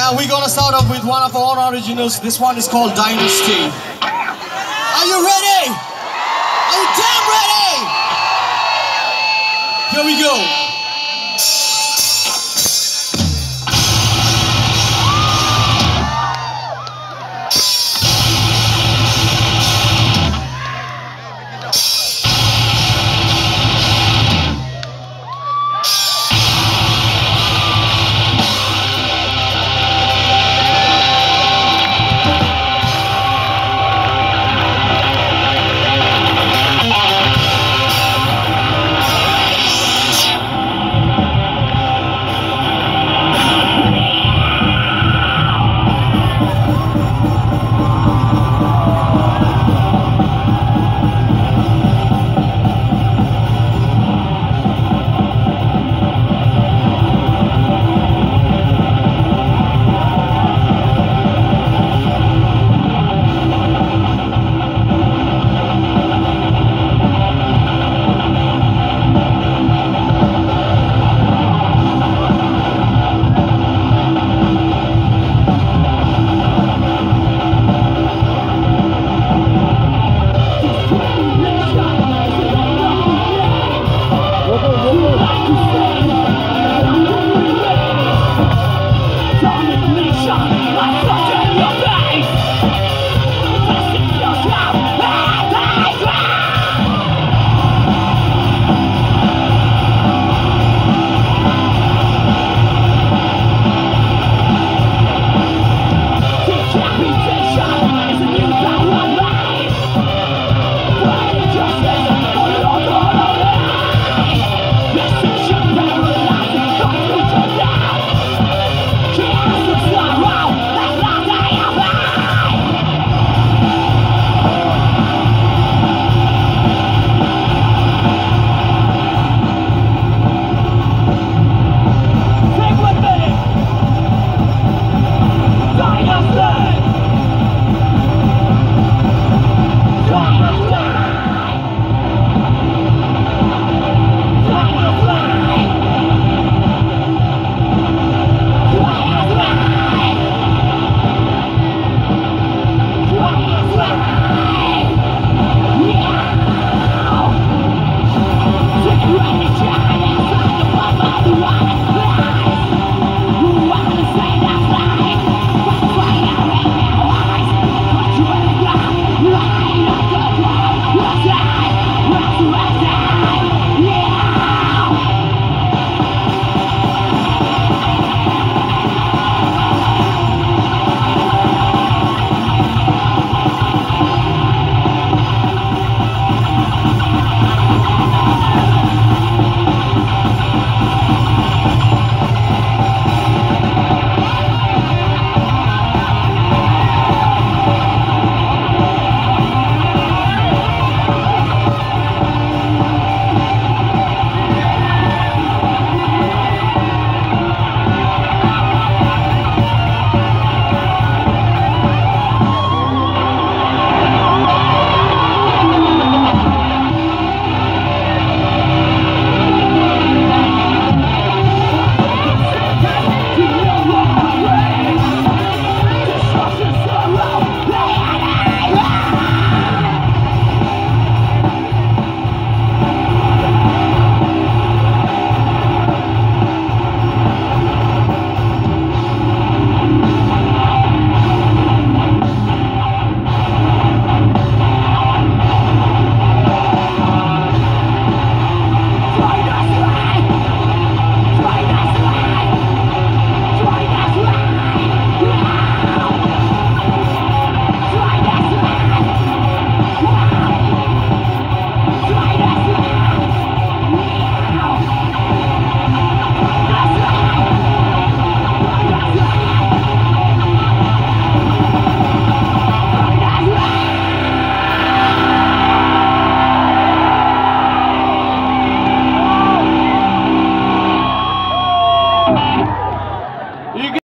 Now we're gonna start off with one of our originals. This one is called Dynasty. Are you ready? Are you damn ready? Here we go.